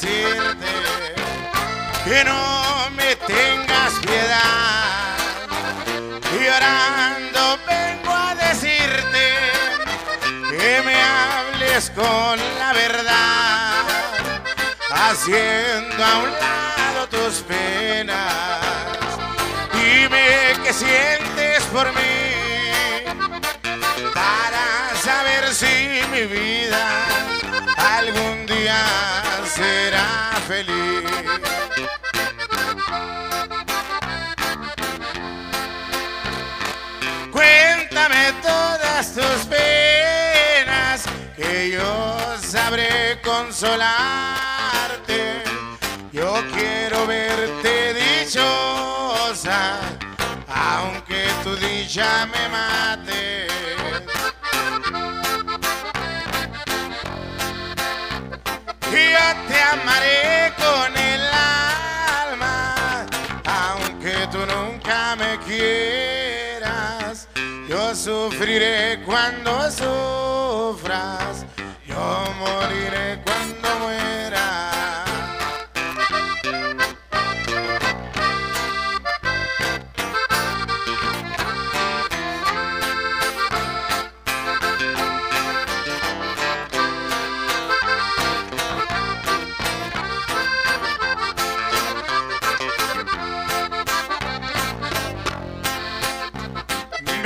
decirte que no me tengas piedad. Llorando vengo a decirte que me hables con la verdad, haciendo a un lado tus penas. Dime qué sientes por mí para saber si mi vida algún día feliz. Cuéntame todas tus penas que yo sabré consolarte. Yo quiero verte dichosa, aunque tu dicha me mate. Y yo te amaré quieras. Yo sufriré cuando sufras,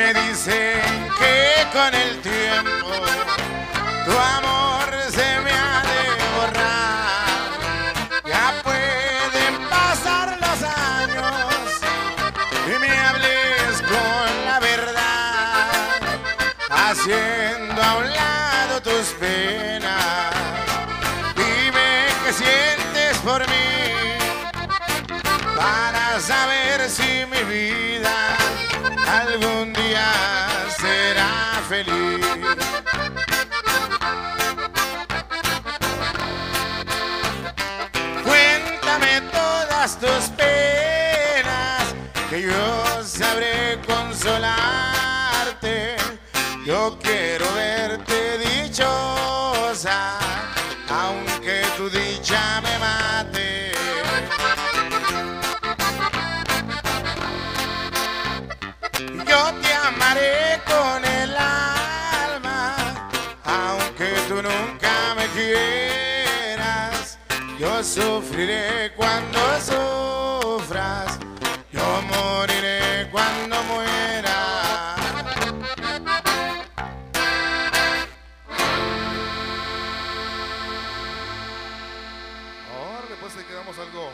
Me dicen que con el tiempo tu amor se me ha de borrar. Ya pueden pasar los años y me hables con la verdad, haciendo a un lado tus penas. Dime qué sientes por mí para saber si mi vida algún tus penas, que yo sabré consolarte. Yo quiero verte dichosa, aunque tu dicha me mate. Yo te amaré con el alma, aunque tú nunca me quieras. Yo sufriré cuando sufras, yo moriré cuando muera. Ahora después te quedamos algo